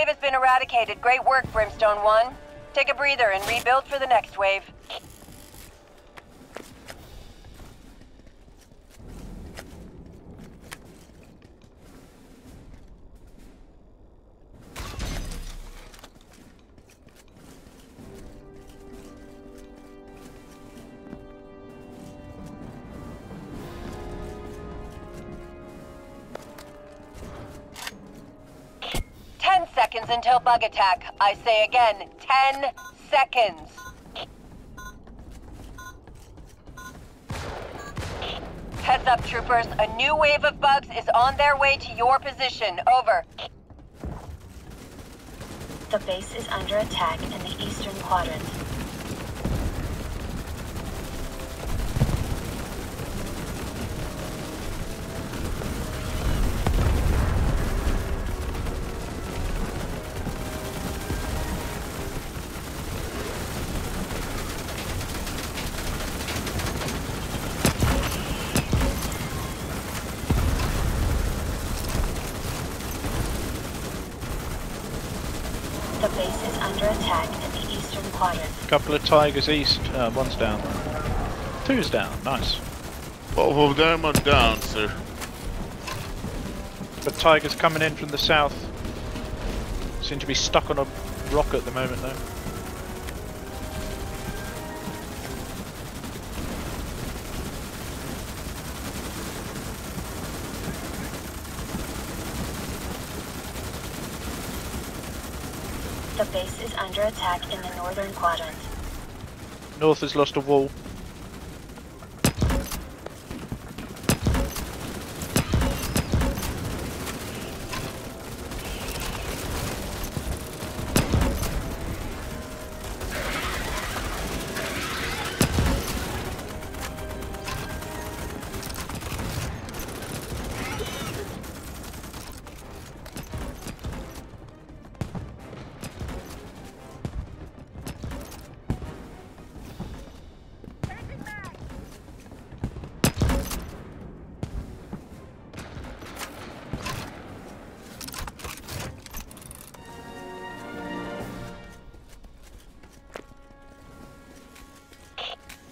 wave has been eradicated. Great work, Brimstone 1. Take a breather and rebuild for the next wave. Bug attack. I say again, ten seconds. Heads up, troopers. A new wave of bugs is on their way to your position. Over. The base is under attack in the eastern quadrant. The base is under attack in the eastern quadrant. Couple of tigers east. Uh, one's down. Two's down. Nice. Both of them are down, sir. But tigers coming in from the south. Seem to be stuck on a rock at the moment though. Under attack in the northern quadrant. North has lost a wall.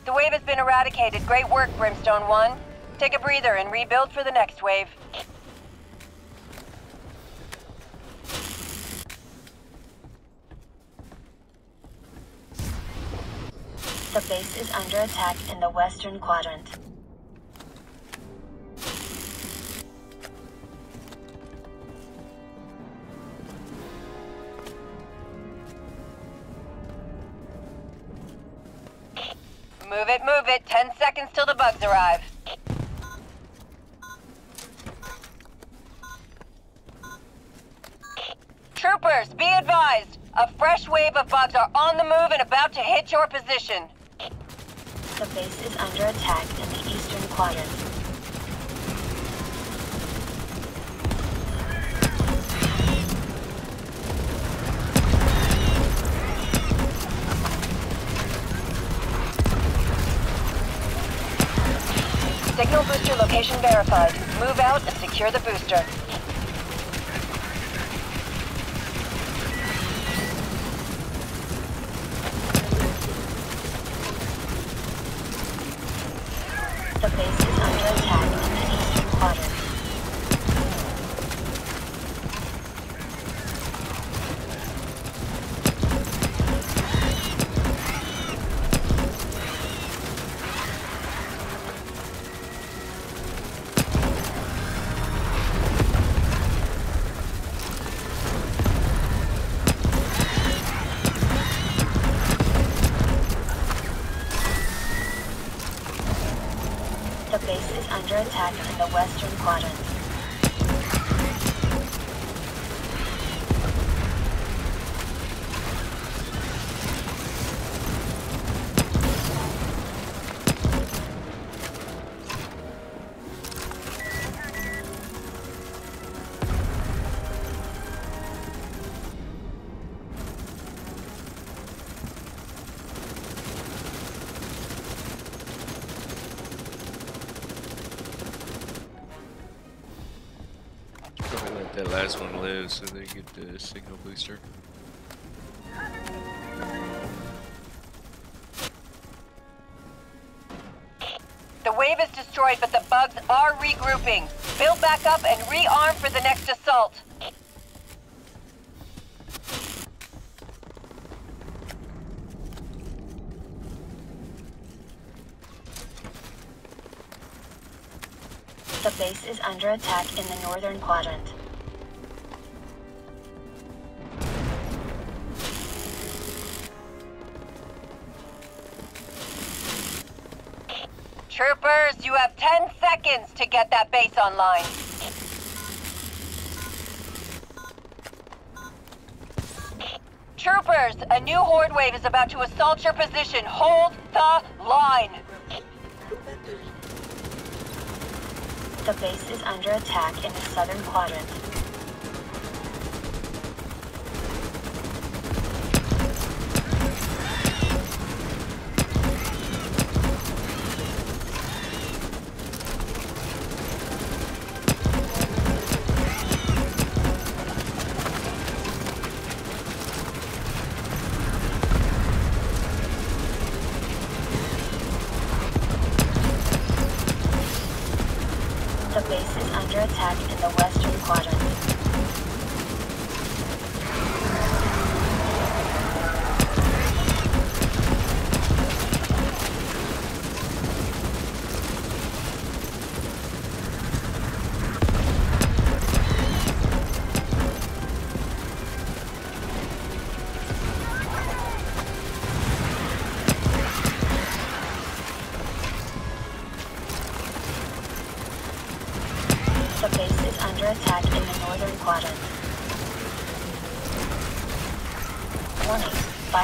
The wave has been eradicated. Great work, Brimstone 1. Take a breather and rebuild for the next wave. The base is under attack in the western quadrant. Ten seconds till the bugs arrive. Troopers, be advised. A fresh wave of bugs are on the move and about to hit your position. The base is under attack in the eastern quadrant. Signal booster location verified. Move out and secure the booster. In the western quadrant. That last one lives so they get the signal booster. The wave is destroyed, but the bugs are regrouping. Build back up and rearm for the next assault. The base is under attack in the northern quadrant. Seconds to get that base online. Troopers, a new horde wave is about to assault your position. Hold the line. The base is under attack in the southern quadrant.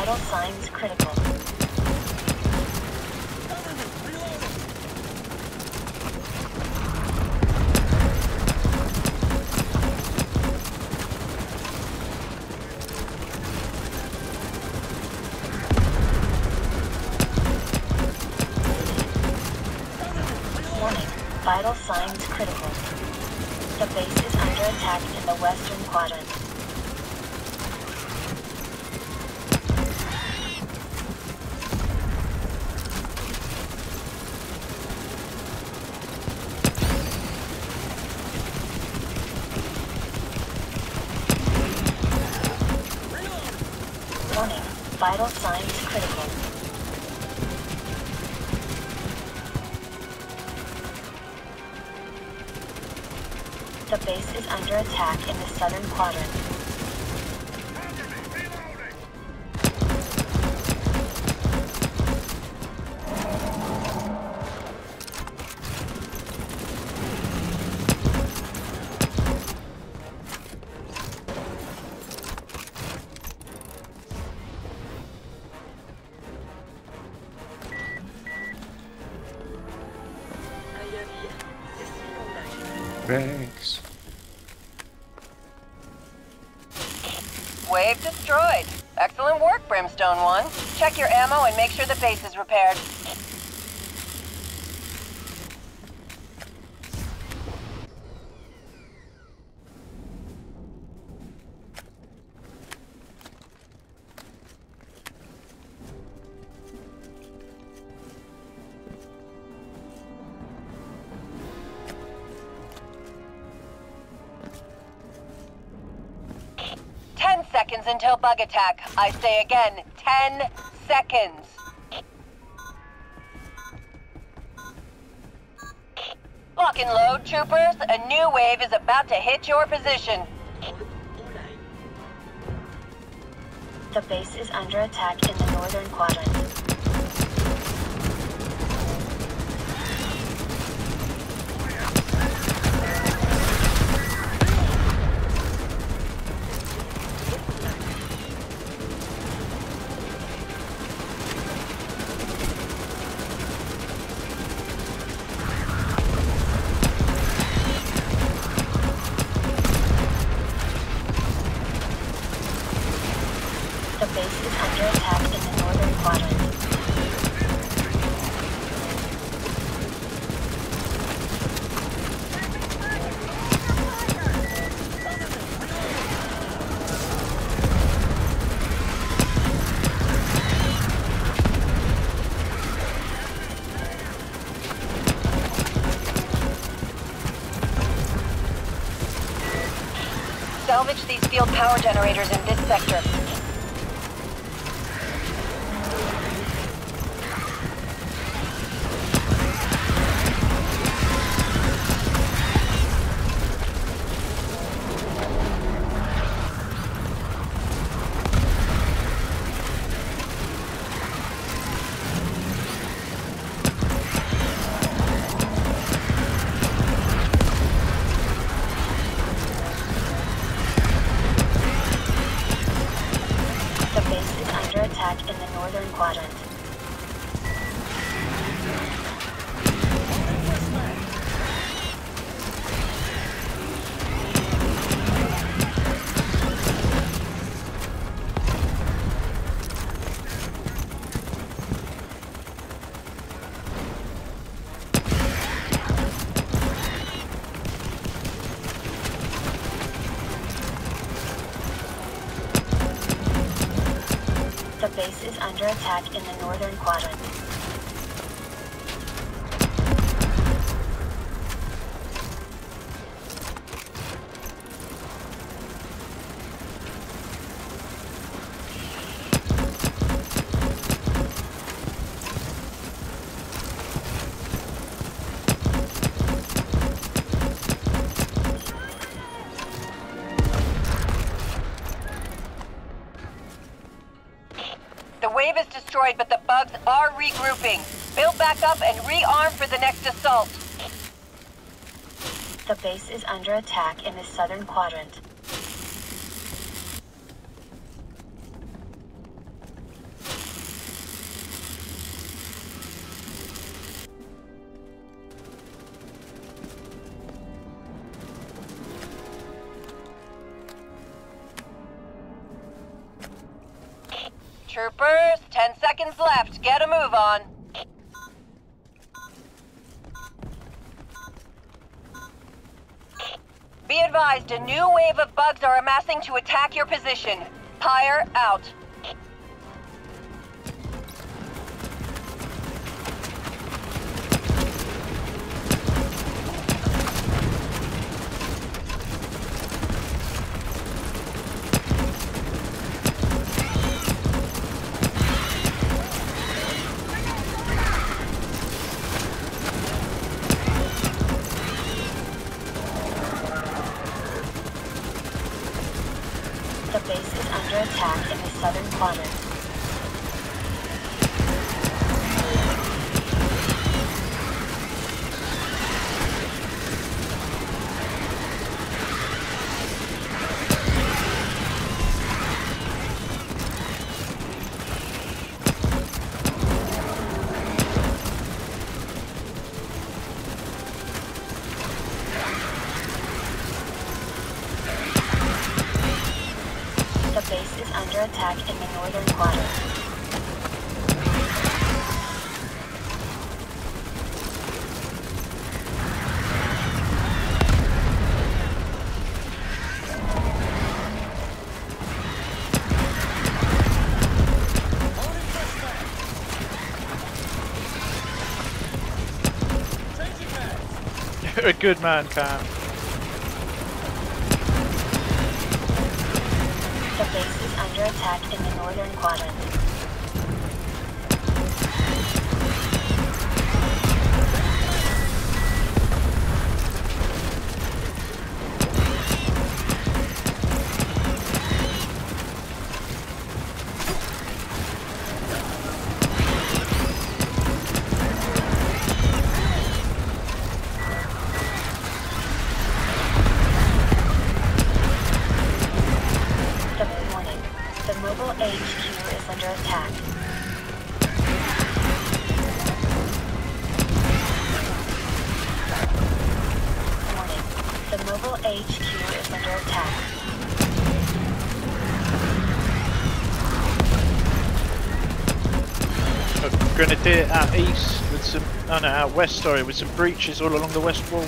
Vital signs critical. Warning, vital signs critical. The base is under attack in the western quadrant. Warning, signs critical. The base is under attack in the southern quadrant. Thanks. Wave destroyed. Excellent work, Brimstone 1. Check your ammo and make sure the base is repaired. Seconds until bug attack. I say again, ten seconds. Lock and load, troopers. A new wave is about to hit your position. The base is under attack in the northern quadrant. Damage these field power generators in this sector. Attack in the northern quadrant. Destroyed, but the bugs are regrouping. Build back up and rearm for the next assault. The base is under attack in the southern quadrant. Troopers, 10 seconds left. Get a move on. Be advised, a new wave of bugs are amassing to attack your position. Pyre out. Base is under attack in the southern quadrant. A good man, Cam. The base is under attack in the northern quadrant. No, out west, sorry, with some breaches all along the west wall.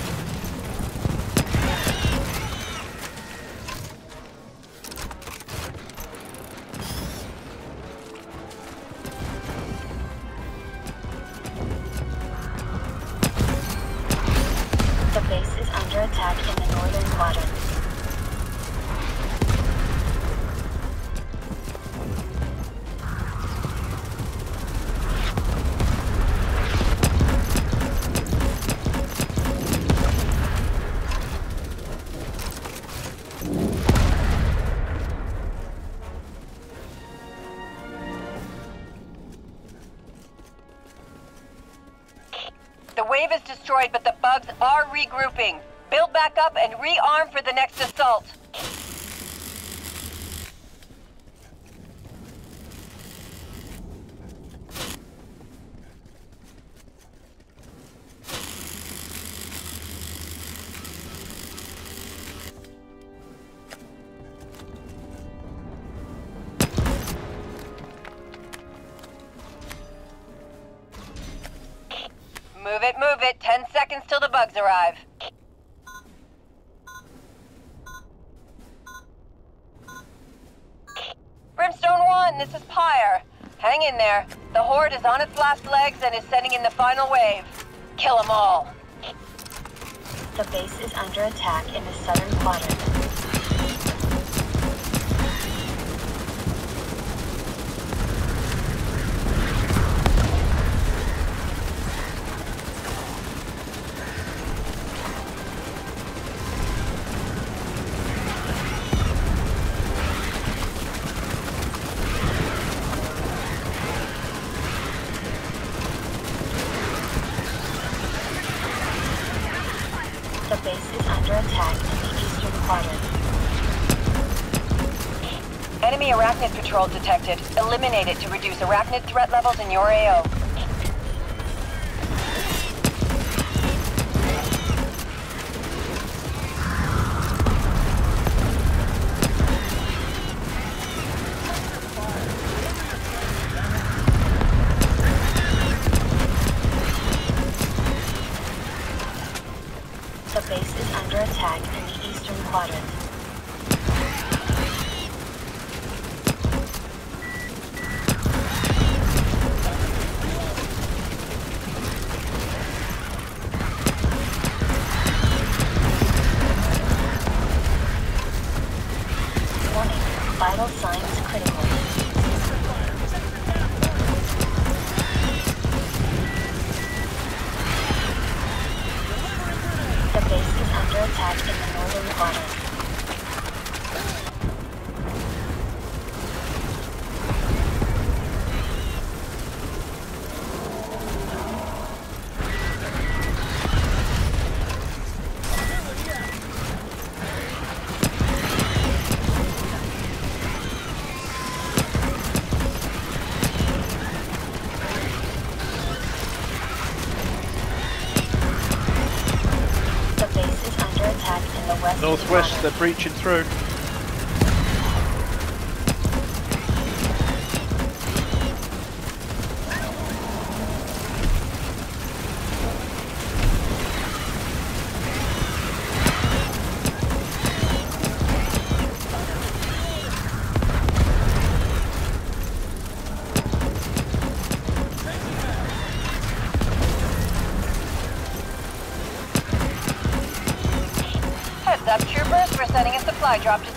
Destroyed, but the bugs are regrouping. Build back up and rearm for the next assault. Seconds till the bugs arrive. Brimstone 1, this is Pyre. Hang in there. The Horde is on its last legs and is sending in the final wave. Kill them all. The base is under attack in the southern quadrant. The base is under attack in the eastern quadrant. Enemy arachnid patrol detected. Eliminate it to reduce arachnid threat levels in your AO. Vital signs critical. The base is under attack in the northern quadrant. Western Northwest, they're breaching through.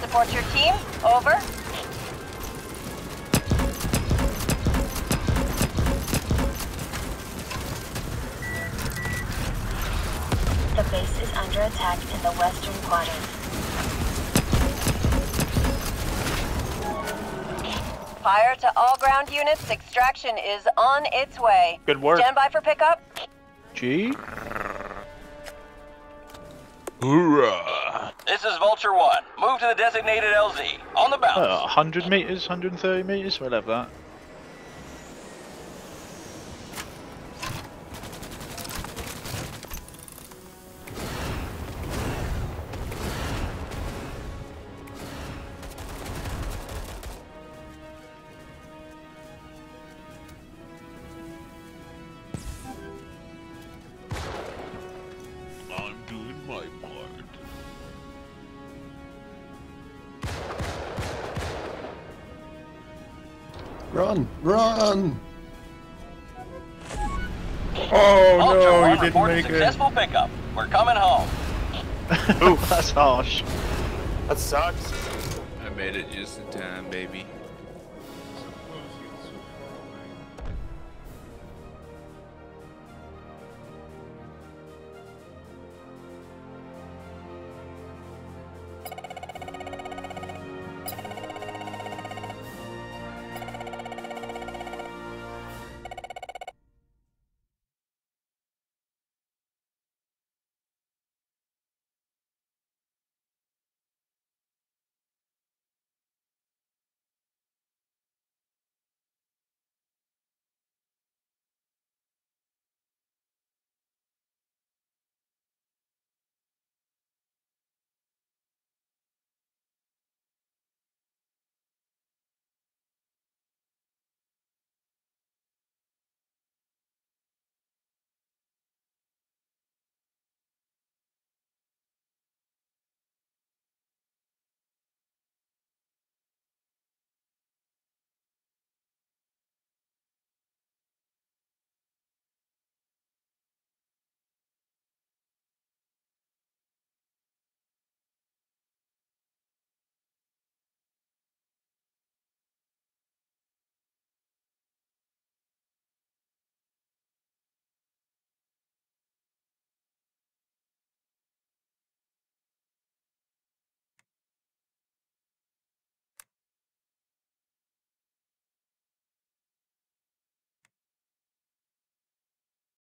Support your team. Over. The base is under attack in the western quadrant. Pyre to all ground units. Extraction is on its way. Good work. Stand by for pickup. G. Hoorah! This is Vulture 1. Move to the designated LZ. On the bounce. Uh, 100 meters, 130 meters, we'll have that. I'm doing my Run! Run! Oh Vulture no, you didn't reporting make it. successful pickup. We're coming home. That's harsh. That sucks. I made it just in time, baby.